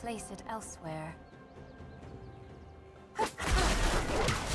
place it elsewhere.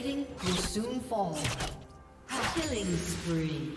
Plating will soon fall. Killing spree.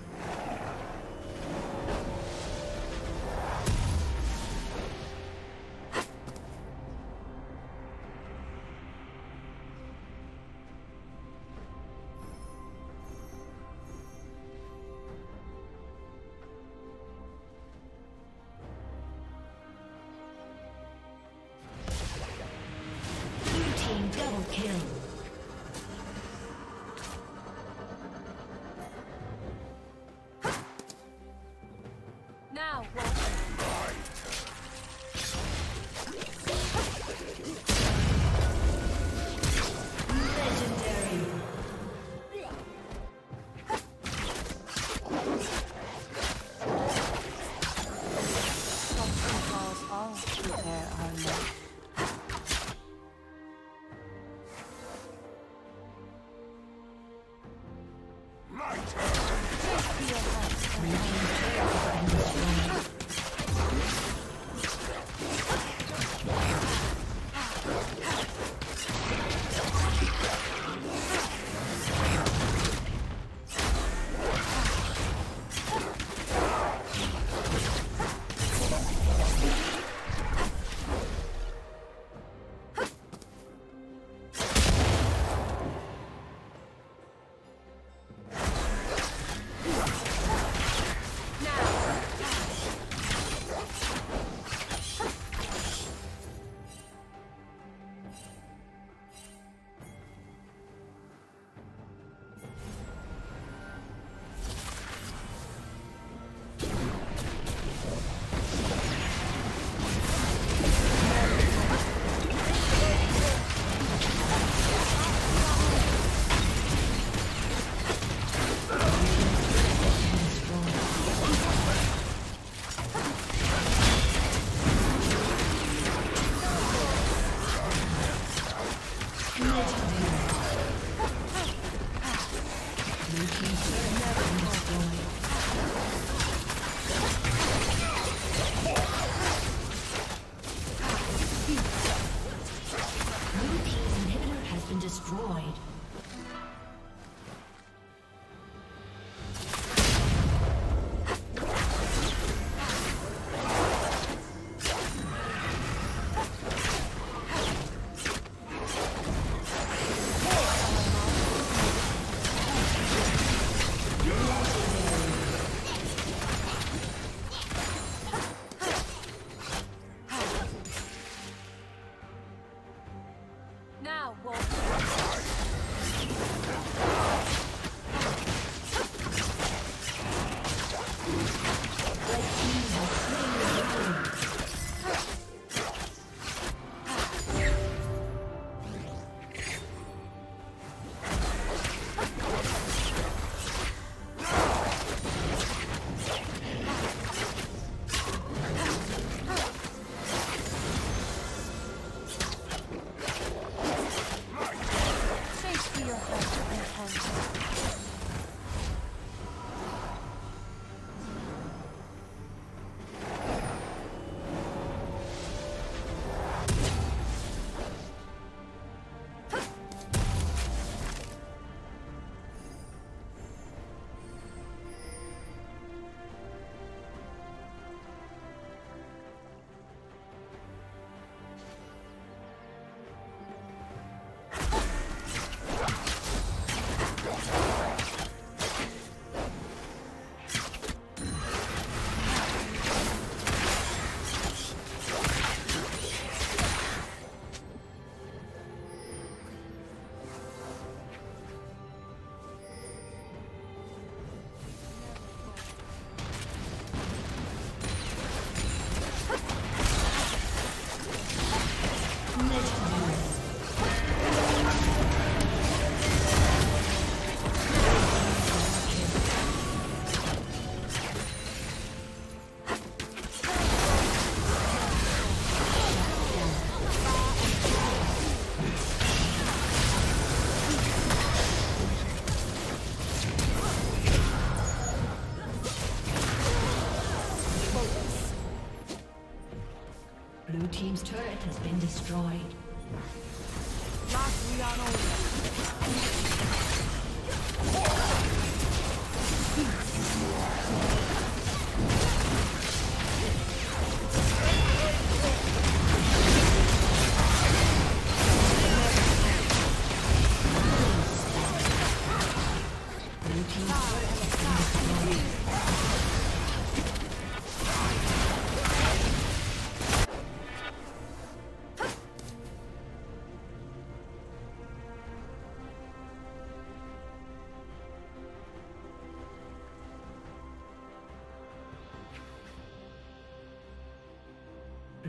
Now, Legendary. destroyed. Destroyed.